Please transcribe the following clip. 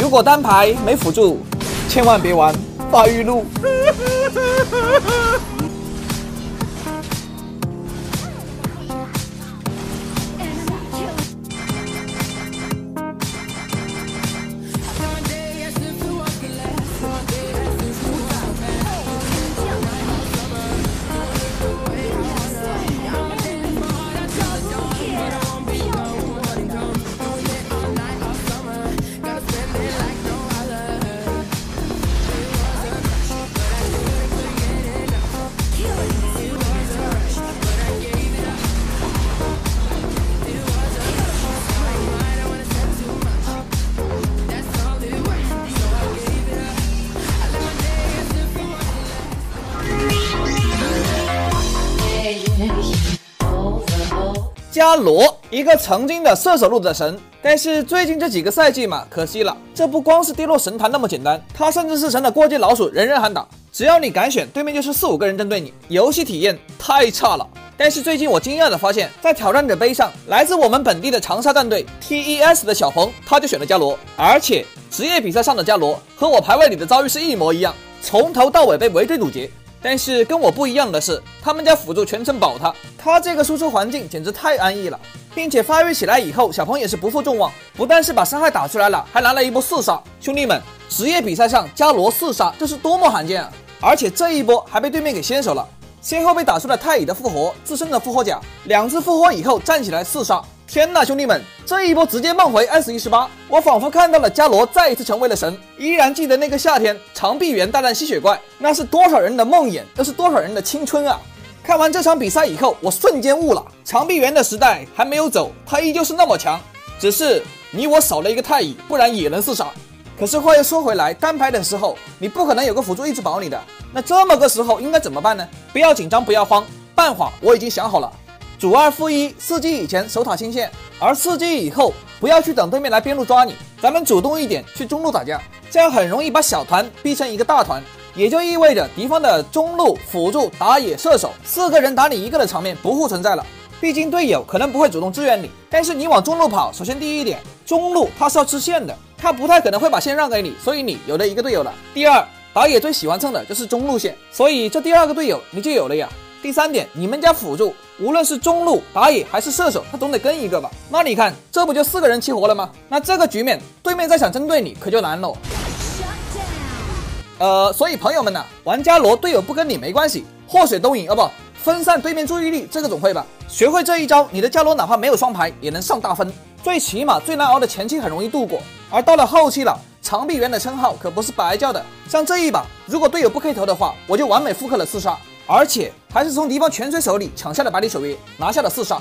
如果单排没辅助，千万别玩发育路。伽罗，一个曾经的射手路的神，但是最近这几个赛季嘛，可惜了，这不光是跌落神坛那么简单，他甚至是成了过街老鼠，人人喊打。只要你敢选，对面就是四五个人针对你，游戏体验太差了。但是最近我惊讶的发现，在挑战者杯上，来自我们本地的长沙战队 TES 的小鹏，他就选了伽罗，而且职业比赛上的伽罗和我排位里的遭遇是一模一样，从头到尾被围追堵截。但是跟我不一样的是，他们家辅助全程保他，他这个输出环境简直太安逸了，并且发育起来以后，小鹏也是不负众望，不但是把伤害打出来了，还拿了一波四杀。兄弟们，职业比赛上伽罗四杀，这是多么罕见啊！而且这一波还被对面给先手了，先后被打出了太乙的复活、自身的复活甲，两次复活以后站起来四杀。天呐，兄弟们，这一波直接梦回 S 一十八，我仿佛看到了伽罗再一次成为了神。依然记得那个夏天，长臂猿大战吸血怪，那是多少人的梦魇，那是多少人的青春啊！看完这场比赛以后，我瞬间悟了，长臂猿的时代还没有走，他依旧是那么强，只是你我少了一个太乙，不然也能四杀。可是话又说回来，单排的时候你不可能有个辅助一直保你的，那这么个时候应该怎么办呢？不要紧张，不要慌，办法我已经想好了。主二负一，四级以前守塔清线，而四级以后不要去等对面来边路抓你，咱们主动一点去中路打架，这样很容易把小团逼成一个大团，也就意味着敌方的中路辅助、打野、射手四个人打你一个的场面不复存在了。毕竟队友可能不会主动支援你，但是你往中路跑，首先第一点，中路他是要吃线的，他不太可能会把线让给你，所以你有了一个队友了。第二，打野最喜欢蹭的就是中路线，所以这第二个队友你就有了呀。第三点，你们家辅助无论是中路打野还是射手，他总得跟一个吧？那你看，这不就四个人齐活了吗？那这个局面，对面再想针对你可就难喽。呃，所以朋友们呢，玩伽罗队友不跟你没关系，祸水东引哦不，分散对面注意力，这个总会吧？学会这一招，你的伽罗哪怕没有双排也能上大分，最起码最难熬的前期很容易度过，而到了后期了，长臂猿的称号可不是白叫的。像这一把，如果队友不 K 头的话，我就完美复刻了四杀。而且还是从敌方泉水手里抢下了百里守约，拿下了四杀。